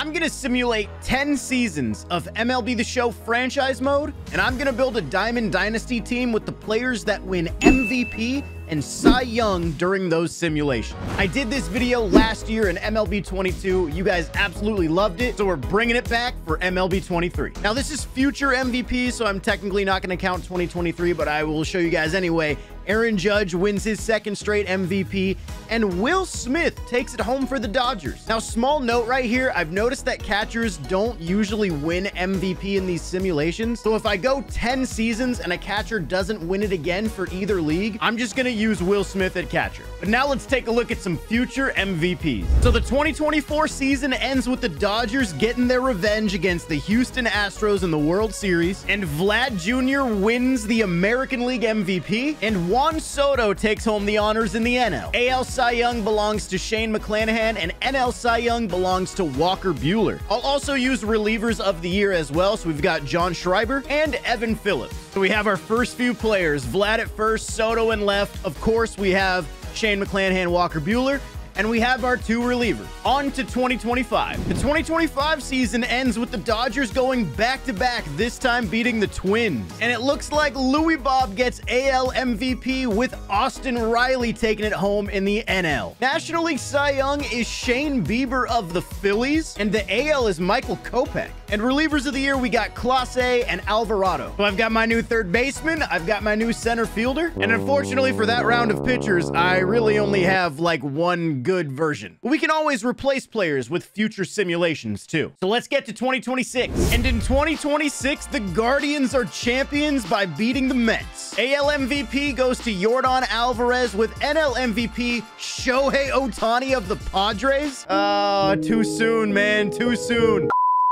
I'm going to simulate 10 seasons of MLB The Show franchise mode, and I'm going to build a Diamond Dynasty team with the players that win MVP and Cy Young during those simulations. I did this video last year in MLB 22. You guys absolutely loved it, so we're bringing it back for MLB 23. Now, this is future MVP, so I'm technically not going to count 2023, but I will show you guys anyway Aaron Judge wins his second straight MVP, and Will Smith takes it home for the Dodgers. Now, small note right here, I've noticed that catchers don't usually win MVP in these simulations. So if I go 10 seasons and a catcher doesn't win it again for either league, I'm just to use Will Smith at catcher. But now let's take a look at some future MVPs. So the 2024 season ends with the Dodgers getting their revenge against the Houston Astros in the World Series, and Vlad Jr. wins the American League MVP, and Juan Soto takes home the honors in the NL. AL Cy Young belongs to Shane McClanahan, and NL Cy Young belongs to Walker Buehler. I'll also use relievers of the year as well, so we've got John Schreiber and Evan Phillips. So we have our first few players, Vlad at first, Soto in left. Of course, we have Shane McClanahan, Walker Buehler, and we have our two relievers. On to 2025. The 2025 season ends with the Dodgers going back-to-back, this time beating the Twins. And it looks like Louis Bob gets AL MVP with Austin Riley taking it home in the NL. National League Cy Young is Shane Bieber of the Phillies, and the AL is Michael Kopech. And relievers of the year, we got Clase and Alvarado. So I've got my new third baseman, I've got my new center fielder, and unfortunately for that round of pitchers, I really only have like one good version. But we can always replace players with future simulations too. So let's get to 2026. And in 2026, the Guardians are champions by beating the Mets. AL MVP goes to Yordan Alvarez with NL MVP Shohei Ohtani of the Padres. Uh, too soon, man, too soon.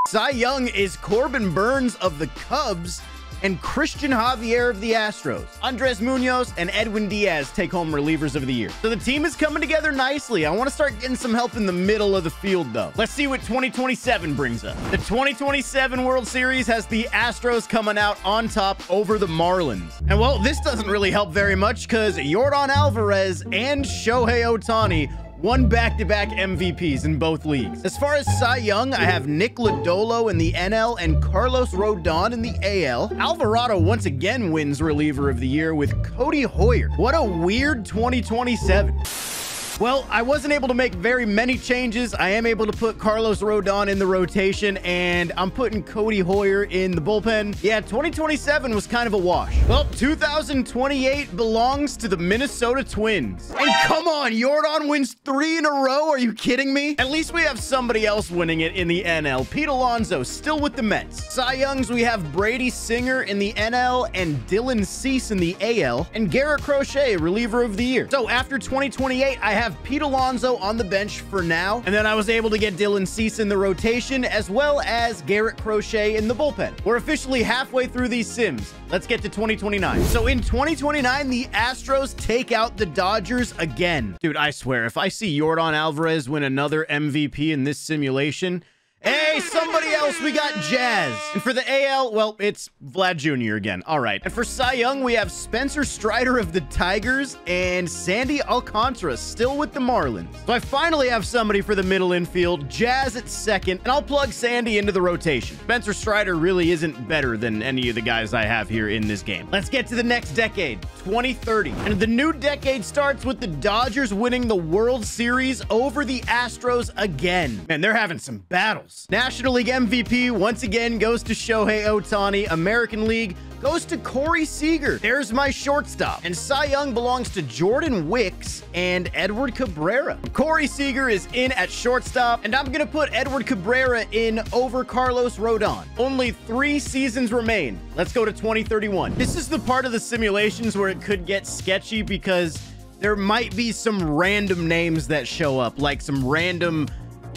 Cy Young is Corbin Burnes of the Cubs and Christian Javier of the Astros. Andres Munoz and Edwin Diaz take home relievers of the year. So the team is coming together nicely. I want to start getting some help in the middle of the field, though. Let's see what 2027 brings us. The 2027 World Series has the Astros coming out on top over the Marlins. And well, this doesn't really help very much because Yordan Alvarez and Shohei Ohtani won back-to-back MVPs in both leagues. As far as Cy Young, I have Nick Lodolo in the NL and Carlos Rodon in the AL. Alvarado once again wins reliever of the year with Cody Hoyer. What a weird 2027. Well, I wasn't able to make very many changes. I am able to put Carlos Rodon in the rotation, and I'm putting Cody Hoyer in the bullpen. Yeah, 2027 was kind of a wash. Well, 2028 belongs to the Minnesota Twins. And come on, Yordan wins three in a row. Are you kidding me? At least we have somebody else winning it in the NL. Pete Alonso still with the Mets. Cy Youngs, we have Brady Singer in the NL and Dylan Cease in the AL, and Garrett Crochet, reliever of the year. So after 2028, I have have Pete Alonso on the bench for now, and then I was able to get Dylan Cease in the rotation, as well as Garrett Crochet in the bullpen. We're officially halfway through these sims. Let's get to 2029. So in 2029, the Astros take out the Dodgers again. Dude, I swear, if I see Yordan Alvarez win another MVP in this simulation, Hey, somebody else, we got Jazz. And for the AL, well, it's Vlad Jr. again. All right. And for Cy Young, we have Spencer Strider of the Tigers and Sandy Alcantara still with the Marlins. So I finally have somebody for the middle infield, Jazz at second, and I'll plug Sandy into the rotation. Spencer Strider really isn't better than any of the guys I have here in this game. Let's get to the next decade, 2030. And the new decade starts with the Dodgers winning the World Series over the Astros again. Man, they're having some battles. National League MVP once again goes to Shohei Ohtani. American League goes to Corey Seager. There's my shortstop. And Cy Young belongs to Jordan Wicks and Edward Cabrera. Corey Seager is in at shortstop, and I'm going to put Edward Cabrera in over Carlos Rodon. Only three seasons remain. Let's go to 2031. This is the part of the simulations where it could get sketchy because there might be some random names that show up, like some random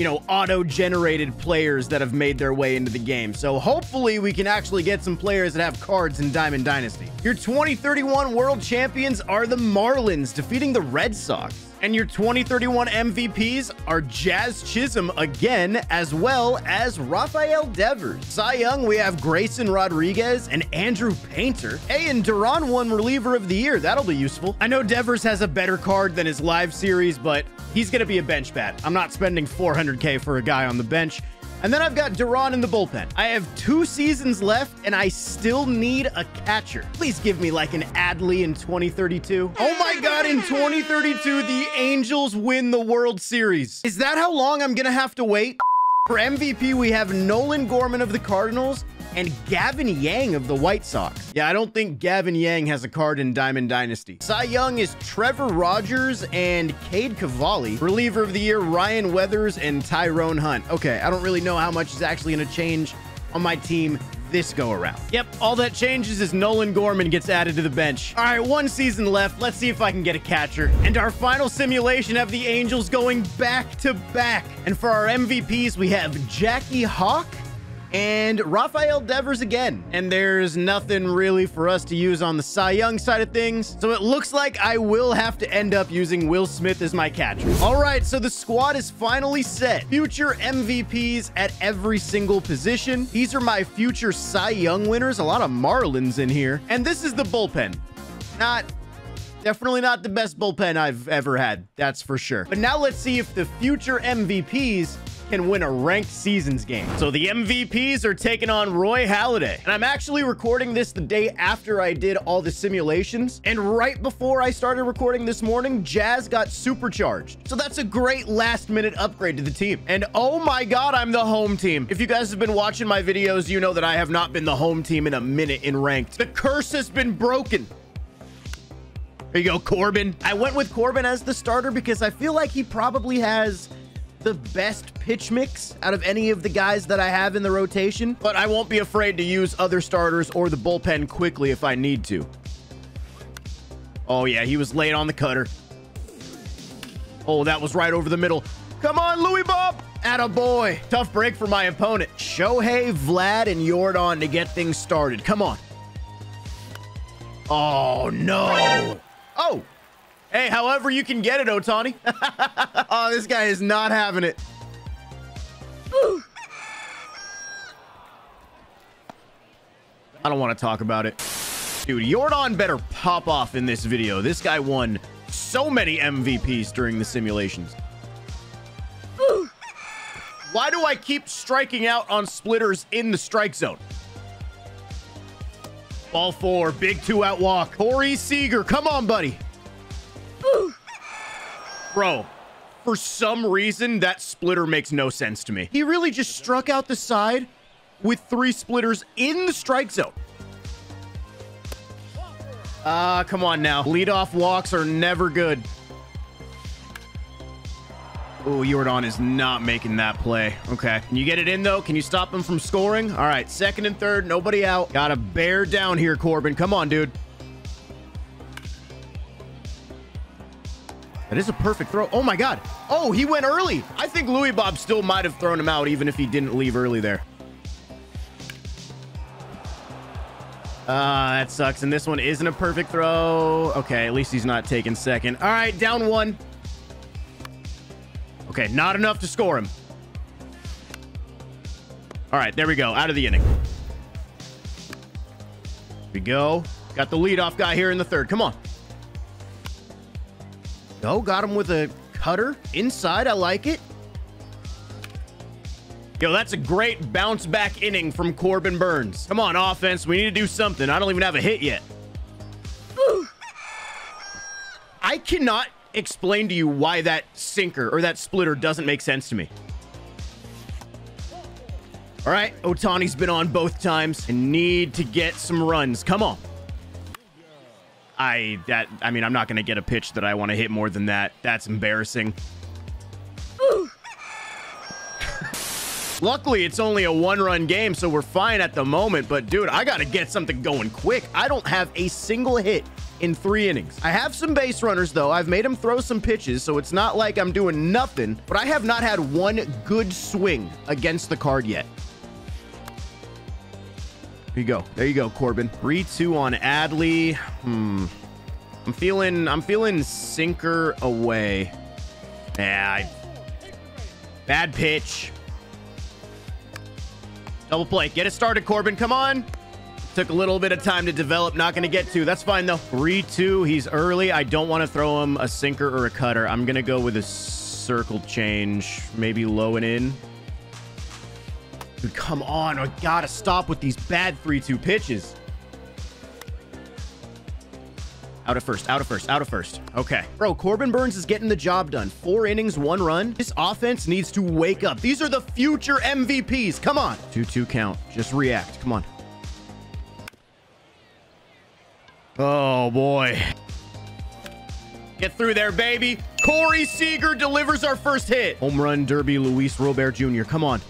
you know, auto-generated players that have made their way into the game. So hopefully we can actually get some players that have cards in Diamond Dynasty. Your 2031 world champions are the Marlins, defeating the Red Sox. And your 2031 MVPs are Jazz Chisholm again, as well as Rafael Devers. Cy Young, we have Grayson Rodriguez and Andrew Painter. Hey, and Duran won reliever of the year. That'll be useful. I know Devers has a better card than his live series, but he's going to be a bench bat. I'm not spending 400K for a guy on the bench. And then I've got Duran in the bullpen. I have two seasons left, and I still need a catcher. Please give me like an Adley in 2032. Oh my God, in 2032, the Angels win the World Series. Is that how long I'm gonna have to wait? For MVP, we have Nolan Gorman of the Cardinals and Gavin Yang of the White Sox. Yeah, I don't think Gavin Yang has a card in Diamond Dynasty. Cy Young is Trevor Rogers and Cade Cavalli. Reliever of the year, Ryan Weathers and Tyrone Hunt. Okay, I don't really know how much is actually going to change on my team this go around. Yep, all that changes is Nolan Gorman gets added to the bench. All right, one season left. Let's see if I can get a catcher. And our final simulation of the Angels going back to back. And for our MVPs, we have Jackie Hawk and Rafael Devers again. And there's nothing really for us to use on the Cy Young side of things. So it looks like I will have to end up using Will Smith as my catcher. All right, so the squad is finally set. Future MVPs at every single position. These are my future Cy Young winners. A lot of Marlins in here. And this is the bullpen. Not Definitely not the best bullpen I've ever had, that's for sure. But now let's see if the future MVPs can win a ranked seasons game. So the MVPs are taking on Roy Halladay. And I'm actually recording this the day after I did all the simulations. And right before I started recording this morning, Jazz got supercharged. So that's a great last minute upgrade to the team. And oh my God, I'm the home team. If you guys have been watching my videos, you know that I have not been the home team in a minute in ranked. The curse has been broken. There you go, Corbin. I went with Corbin as the starter because I feel like he probably has the best pitch mix out of any of the guys that I have in the rotation, but I won't be afraid to use other starters or the bullpen quickly if I need to. Oh, yeah, he was late on the cutter. Oh, that was right over the middle. Come on, Louis Bob. At a boy. Tough break for my opponent. Shohei, Vlad, and Yordan to get things started. Come on. Oh, no. Oh, Hey, however you can get it, Ohtani. oh, this guy is not having it. I don't want to talk about it. Dude, Yordan better pop off in this video. This guy won so many MVPs during the simulations. Why do I keep striking out on splitters in the strike zone? Ball four, big two out walk. Corey Seager, come on, buddy. Bro, for some reason, that splitter makes no sense to me. He really just struck out the side with three splitters in the strike zone. Ah, uh, come on now. Leadoff walks are never good. Oh, Yordan is not making that play. Okay. Can you get it in, though? Can you stop him from scoring? All right. Second and third. Nobody out. Got to bear down here, Corbin. Come on, dude. That is a perfect throw. Oh my God. Oh, he went early. I think Louis Bob still might have thrown him out even if he didn't leave early there. Uh, that sucks. And this one isn't a perfect throw. Okay, at least he's not taking second. All right, down one. Okay, not enough to score him. All right, there we go. Out of the inning. Here we go. Got the leadoff guy here in the third. Come on. Oh, got him with a cutter inside. I like it. Yo, that's a great bounce back inning from Corbin Burnes. Come on, offense. We need to do something. I don't even have a hit yet. I cannot explain to you why that sinker or that splitter doesn't make sense to me. All right, Ohtani's been on both times and need to get some runs. Come on. I that I mean I'm not to get a pitch that I want to hit more than that. That's embarrassing. Luckily, it's only a one-run game, so we're fine at the moment. But, dude, I got to get something going quick. I don't have a single hit in three innings. I have some base runners, though. I've made them throw some pitches, so it's not like I'm doing nothing. But I have not had one good swing against the card yet. You go. There you go, Corbin. 3-2 on Adley. Hmm. I'm feeling I'm feeling sinker away. Yeah, bad pitch. Double play. Get it started, Corbin. Come on. Took a little bit of time to develop. Not going to get to. That's fine, though. 3-2. He's early. I don't want to throw him a sinker or a cutter. I'm going to go with a circle change. Maybe low and in. Dude, come on. I gotta stop with these bad 3-2 pitches. Out of first, out of first, out of first. Okay. Bro, Corbin Burnes is getting the job done. Four innings, one run. This offense needs to wake up. These are the future MVPs. Come on. 2-2 count. Just react. Come on. Oh, boy. Get through there, baby. Corey Seager delivers our first hit. Home run derby, Luis Robert Jr. Come on.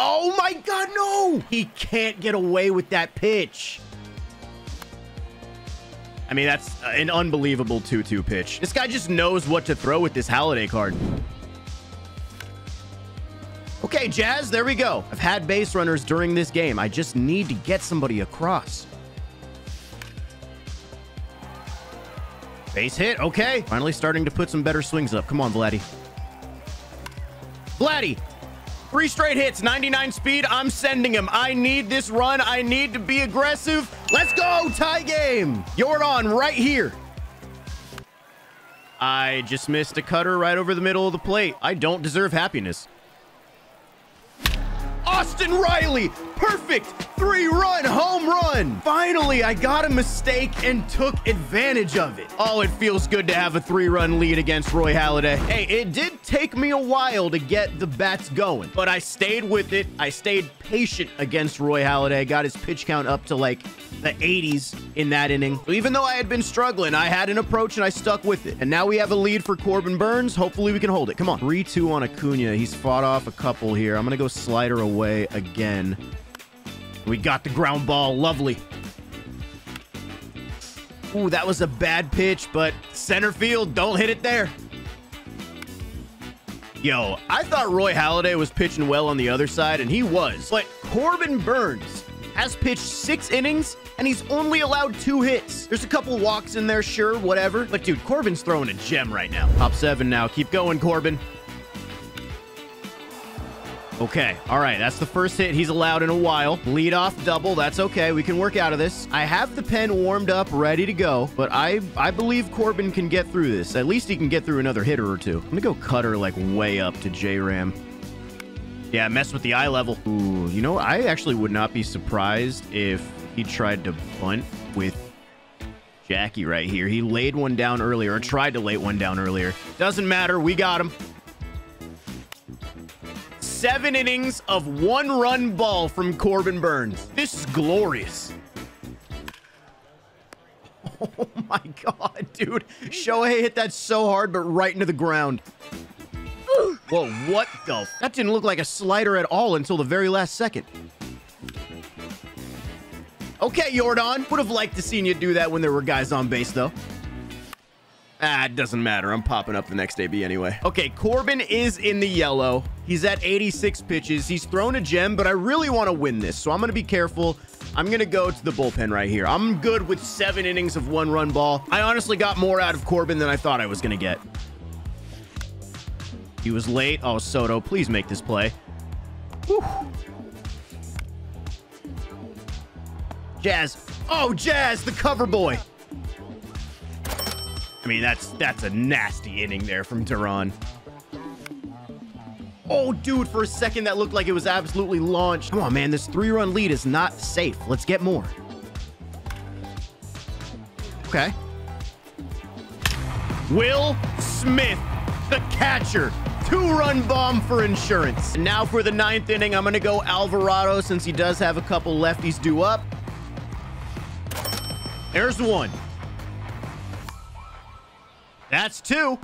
Oh, my God, no. He can't get away with that pitch. I mean, that's an unbelievable 2-2 pitch. This guy just knows what to throw with this Halladay card. Okay, Jazz, there we go. I've had base runners during this game. I just need to get somebody across. Base hit. Okay. Finally starting to put some better swings up. Come on, Vladdy. Vladdy. Three straight hits, 99 speed. I'm sending him. I need this run. I need to be aggressive. Let's go. Tie game. Yordan right here. I just missed a cutter right over the middle of the plate. I don't deserve happiness. Austin Riley, perfect three-run home run. Finally, I got a mistake and took advantage of it. Oh, it feels good to have a three-run lead against Roy Halladay. Hey, it did take me a while to get the bats going, but I stayed with it. I stayed patient against Roy Halladay. Got his pitch count up to like the 80s in that inning. Even though I had been struggling, I had an approach and I stuck with it. And now we have a lead for Corbin Burnes. Hopefully we can hold it. Come on. 3-2 on Acuna. He's fought off a couple here. I'm going to go slider away again. We got the ground ball. Lovely. Ooh, that was a bad pitch, but center field, don't hit it there. Yo, I thought Roy Halladay was pitching well on the other side, and he was. But Corbin Burnes has pitched six innings, and he's only allowed two hits. There's a couple walks in there, sure, whatever. But dude, Corbin's throwing a gem right now. Top seven now. Keep going, Corbin. Okay, all right, that's the first hit he's allowed in a while. Lead off double, that's okay. We can work out of this. I have the pen warmed up, ready to go, but I I believe Corbin can get through this. At least he can get through another hitter or two. I'm gonna go cutter like way up to J-Ram. Yeah, mess with the eye level. Ooh, you know, I actually would not be surprised if he tried to bunt with Jackie right here. He laid one down earlier, or tried to lay one down earlier. Doesn't matter, we got him seven innings of one run ball from Corbin Burnes. This is glorious. Oh my god, dude. Shohei hit that so hard, but right into the ground. Whoa, what the? That didn't look like a slider at all until the very last second. Okay, Yordan. Would have liked to seen you do that when there were guys on base, though. Ah, it doesn't matter. I'm popping up the next AB anyway. Okay, Corbin is in the yellow. He's at 86 pitches. He's thrown a gem, but I really want to win this, so I'm going to be careful. I'm going to go to the bullpen right here. I'm good with seven innings of one-run ball. I honestly got more out of Corbin than I thought I was going to get. He was late. Oh, Soto, please make this play. Whew. Jazz. Oh, Jazz, the cover boy. I mean, that's that's a nasty inning there from Duran. Oh, dude, for a second that looked like it was absolutely launched. Come on, man, this three-run lead is not safe. Let's get more. Okay. Will Smith, the catcher. Two-run bomb for insurance. And now for the ninth inning, I'm going to go Alvarado since he does have a couple lefties due up. There's one. That's two.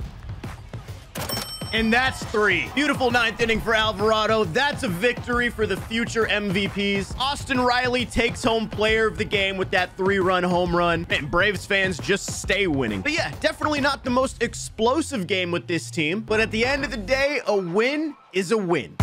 And that's three. Beautiful ninth inning for Alvarado. That's a victory for the future MVPs. Austin Riley takes home player of the game with that three-run home run. And Braves fans just stay winning. But yeah, definitely not the most explosive game with this team. But at the end of the day, a win is a win.